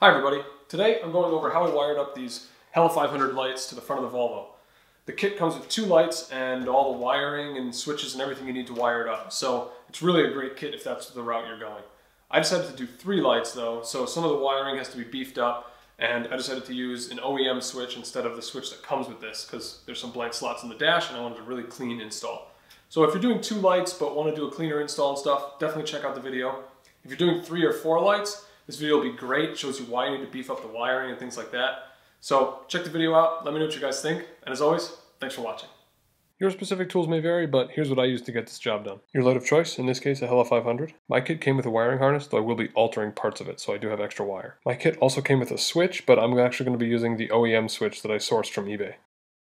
Hi everybody. Today I'm going over how I wired up these Hella 500 lights to the front of the Volvo. The kit comes with two lights and all the wiring and switches and everything you need to wire it up. So it's really a great kit if that's the route you're going. I decided to do three lights though, so some of the wiring has to be beefed up and I decided to use an OEM switch instead of the switch that comes with this because there's some blank slots in the dash and I wanted a really clean install. So if you're doing two lights but want to do a cleaner install and stuff, definitely check out the video. If you're doing three or four lights, this video will be great. Shows you why you need to beef up the wiring and things like that. So check the video out. Let me know what you guys think. And as always, thanks for watching. Your specific tools may vary, but here's what I use to get this job done. Your light of choice, in this case a Hella 500. My kit came with a wiring harness, though I will be altering parts of it, so I do have extra wire. My kit also came with a switch, but I'm actually going to be using the OEM switch that I sourced from eBay.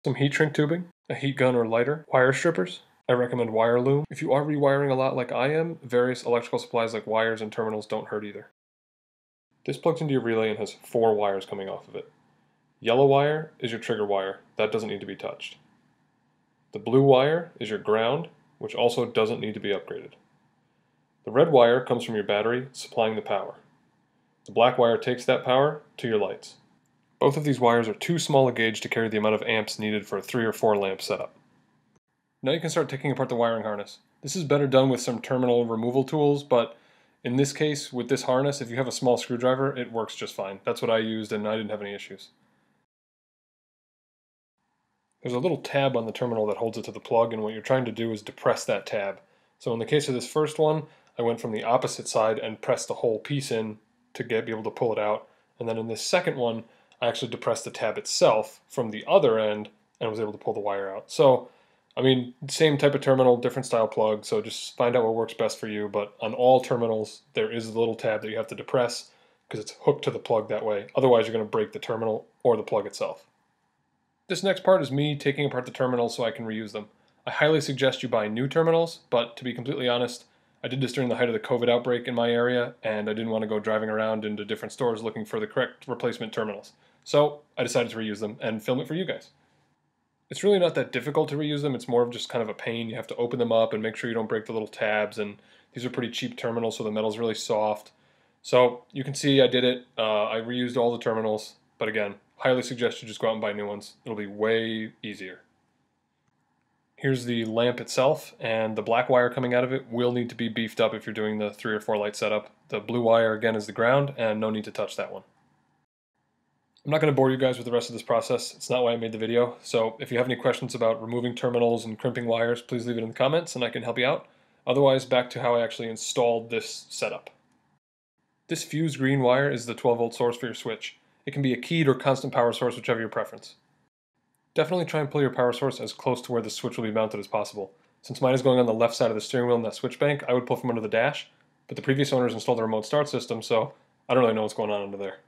Some heat shrink tubing, a heat gun or lighter, wire strippers, I recommend wire loom. If you are rewiring a lot like I am, various electrical supplies like wires and terminals don't hurt either. This plugs into your relay and has four wires coming off of it. Yellow wire is your trigger wire. That doesn't need to be touched. The blue wire is your ground, which also doesn't need to be upgraded. The red wire comes from your battery, supplying the power. The black wire takes that power to your lights. Both of these wires are too small a gauge to carry the amount of amps needed for a 3 or 4 lamp setup. Now you can start taking apart the wiring harness. This is better done with some terminal removal tools, but in this case, with this harness, if you have a small screwdriver, it works just fine. That's what I used and I didn't have any issues. There's a little tab on the terminal that holds it to the plug, and what you're trying to do is depress that tab. So in the case of this first one, I went from the opposite side and pressed the whole piece in to get be able to pull it out. And then in this second one, I actually depressed the tab itself from the other end and was able to pull the wire out. So I mean, same type of terminal, different style plug, so just find out what works best for you. But on all terminals, there is a little tab that you have to depress because it's hooked to the plug that way. Otherwise, you're going to break the terminal or the plug itself. This next part is me taking apart the terminals so I can reuse them. I highly suggest you buy new terminals, but to be completely honest, I did this during the height of the COVID outbreak in my area, and I didn't want to go driving around into different stores looking for the correct replacement terminals. So I decided to reuse them and film it for you guys. It's really not that difficult to reuse them. It's more of just kind of a pain. You have to open them up and make sure you don't break the little tabs. And these are pretty cheap terminals, so the metal's really soft. So you can see I did it. Uh, I reused all the terminals. But again, highly suggest you just go out and buy new ones. It'll be way easier. Here's the lamp itself, and the black wire coming out of it will need to be beefed up if you're doing the three or four light setup. The blue wire, again, is the ground, and no need to touch that one. I'm not going to bore you guys with the rest of this process. It's not why I made the video. So if you have any questions about removing terminals and crimping wires, please leave it in the comments and I can help you out. Otherwise, back to how I actually installed this setup. This fused green wire is the 12 volt source for your switch. It can be a keyed or constant power source, whichever your preference. Definitely try and pull your power source as close to where the switch will be mounted as possible. Since mine is going on the left side of the steering wheel in that switch bank, I would pull from under the dash, but the previous owners installed a remote start system, so I don't really know what's going on under there.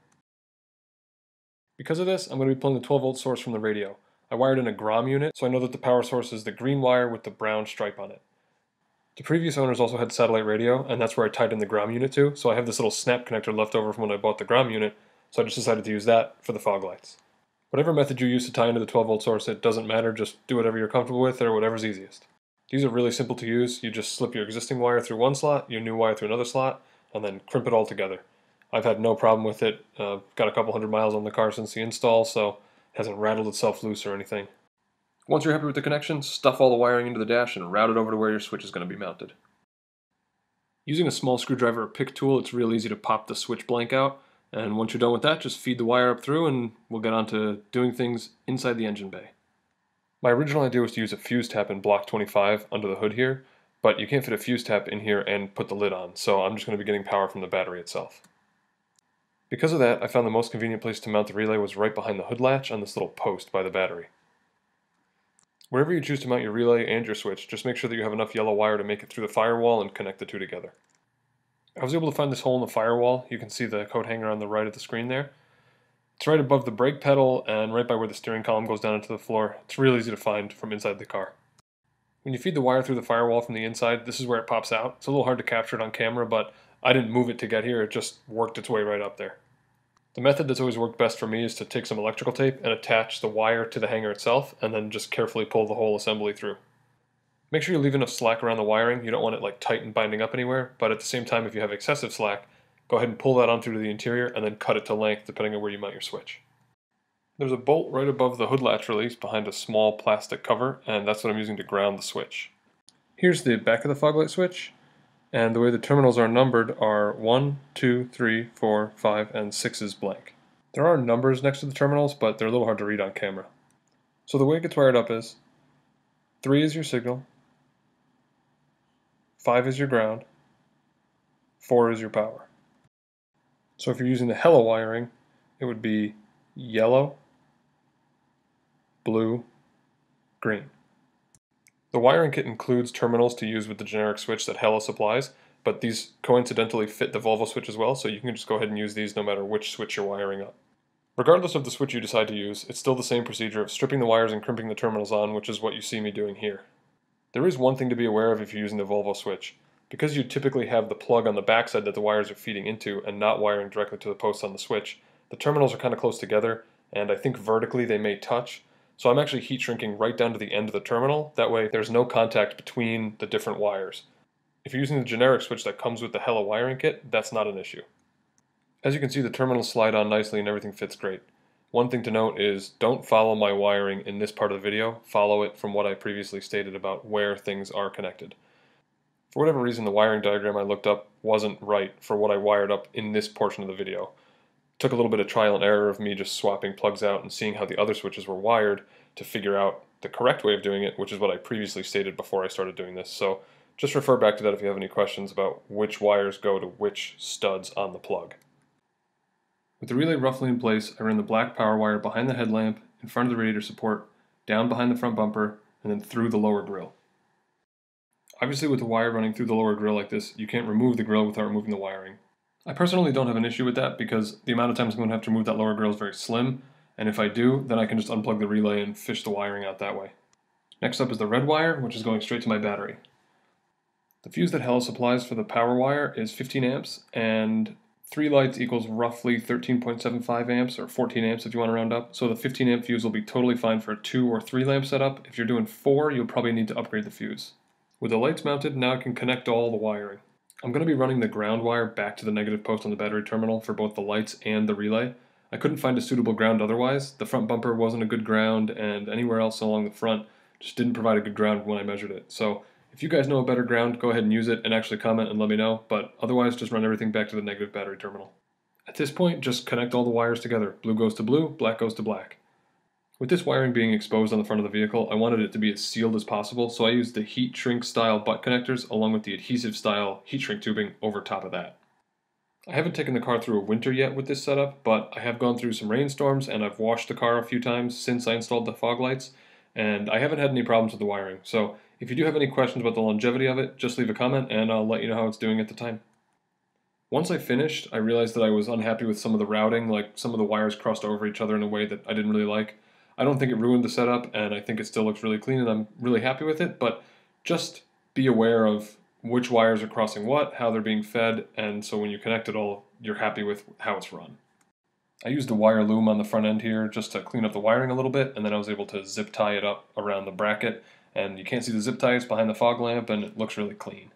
Because of this, I'm going to be pulling the 12 volt source from the radio. I wired in a Grom unit, so I know that the power source is the green wire with the brown stripe on it. The previous owners also had satellite radio, and that's where I tied in the Grom unit to, so I have this little snap connector left over from when I bought the Grom unit, so I just decided to use that for the fog lights. Whatever method you use to tie into the 12 volt source, it doesn't matter, just do whatever you're comfortable with or whatever's easiest. These are really simple to use, you just slip your existing wire through one slot, your new wire through another slot, and then crimp it all together. I've had no problem with it. Uh, got a couple hundred miles on the car since the install, so it hasn't rattled itself loose or anything. Once you're happy with the connection, stuff all the wiring into the dash and route it over to where your switch is going to be mounted. Using a small screwdriver or pick tool, it's real easy to pop the switch blank out, and once you're done with that, just feed the wire up through and we'll get on to doing things inside the engine bay. My original idea was to use a fuse tap in block 25 under the hood here, but you can't fit a fuse tap in here and put the lid on, so I'm just going to be getting power from the battery itself. Because of that, I found the most convenient place to mount the relay was right behind the hood latch on this little post by the battery. Wherever you choose to mount your relay and your switch, just make sure that you have enough yellow wire to make it through the firewall and connect the two together. I was able to find this hole in the firewall. You can see the coat hanger on the right of the screen there. It's right above the brake pedal and right by where the steering column goes down into the floor. It's real easy to find from inside the car. When you feed the wire through the firewall from the inside, this is where it pops out. It's a little hard to capture it on camera, but I didn't move it to get here, it just worked its way right up there. The method that's always worked best for me is to take some electrical tape and attach the wire to the hanger itself and then just carefully pull the whole assembly through. Make sure you leave enough slack around the wiring, you don't want it like tight and binding up anywhere, but at the same time if you have excessive slack, go ahead and pull that on through to the interior and then cut it to length depending on where you mount your switch. There's a bolt right above the hood latch release behind a small plastic cover and that's what I'm using to ground the switch. Here's the back of the fog light switch and the way the terminals are numbered are 1, 2, 3, 4, 5, and 6 is blank. There are numbers next to the terminals, but they're a little hard to read on camera. So the way it gets wired up is 3 is your signal, 5 is your ground, 4 is your power. So if you're using the Hella wiring, it would be yellow, blue, green. The wiring kit includes terminals to use with the generic switch that Hella supplies, but these coincidentally fit the Volvo switch as well, so you can just go ahead and use these no matter which switch you're wiring up. Regardless of the switch you decide to use, it's still the same procedure of stripping the wires and crimping the terminals on, which is what you see me doing here. There is one thing to be aware of if you're using the Volvo switch. Because you typically have the plug on the backside that the wires are feeding into and not wiring directly to the posts on the switch, the terminals are kind of close together, and I think vertically they may touch. So I'm actually heat shrinking right down to the end of the terminal. That way there's no contact between the different wires. If you're using the generic switch that comes with the Hella wiring kit, that's not an issue. As you can see, the terminals slide on nicely and everything fits great. One thing to note is don't follow my wiring in this part of the video, follow it from what I previously stated about where things are connected. For whatever reason, the wiring diagram I looked up wasn't right for what I wired up in this portion of the video. Took a little bit of trial and error of me just swapping plugs out and seeing how the other switches were wired to figure out the correct way of doing it, which is what I previously stated before I started doing this. So just refer back to that if you have any questions about which wires go to which studs on the plug. With the relay roughly in place, I ran the black power wire behind the headlamp, in front of the radiator support, down behind the front bumper, and then through the lower grille. Obviously with the wire running through the lower grille like this, you can't remove the grille without removing the wiring. I personally don't have an issue with that because the amount of times I'm going to have to remove that lower grille is very slim, and if I do, then I can just unplug the relay and fish the wiring out that way. Next up is the red wire, which is going straight to my battery. The fuse that Hella supplies for the power wire is 15 amps, and Three lights equals roughly 13.75 amps or 14 amps if you want to round up. So the 15 amp fuse will be totally fine for a two or three lamp setup. If you're doing four, you'll probably need to upgrade the fuse. With the lights mounted, now I can connect all the wiring. I'm going to be running the ground wire back to the negative post on the battery terminal for both the lights and the relay. I couldn't find a suitable ground otherwise. The front bumper wasn't a good ground and anywhere else along the front just didn't provide a good ground when I measured it. So if you guys know a better ground, go ahead and use it and actually comment and let me know, but otherwise just run everything back to the negative battery terminal. At this point, just connect all the wires together. Blue goes to blue, black goes to black. With this wiring being exposed on the front of the vehicle, I wanted it to be as sealed as possible, so I used the heat shrink style butt connectors along with the adhesive style heat shrink tubing over top of that. I haven't taken the car through a winter yet with this setup, but I have gone through some rainstorms and I've washed the car a few times since I installed the fog lights, and I haven't had any problems with the wiring. So if you do have any questions about the longevity of it, just leave a comment and I'll let you know how it's doing at the time. Once I finished, I realized that I was unhappy with some of the routing, like some of the wires crossed over each other in a way that I didn't really like. I don't think it ruined the setup, and I think it still looks really clean, and I'm really happy with it, but just be aware of which wires are crossing what, how they're being fed, and so when you connect it all, you're happy with how it's run. I used a wire loom on the front end here just to clean up the wiring a little bit, and then I was able to zip tie it up around the bracket and you can't see the zip ties behind the fog lamp and it looks really clean.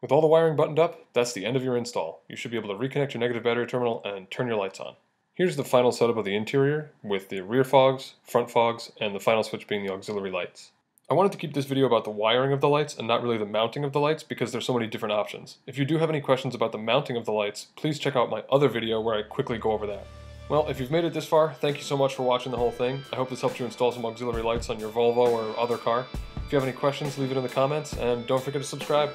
With all the wiring buttoned up, that's the end of your install. You should be able to reconnect your negative battery terminal and turn your lights on. Here's the final setup of the interior with the rear fogs, front fogs, and the final switch being the auxiliary lights. I wanted to keep this video about the wiring of the lights and not really the mounting of the lights because there's so many different options. If you do have any questions about the mounting of the lights, please check out my other video where I quickly go over that. Well, if you've made it this far, thank you so much for watching the whole thing. I hope this helped you install some auxiliary lights on your Volvo or other car. If you have any questions, leave it in the comments, and don't forget to subscribe.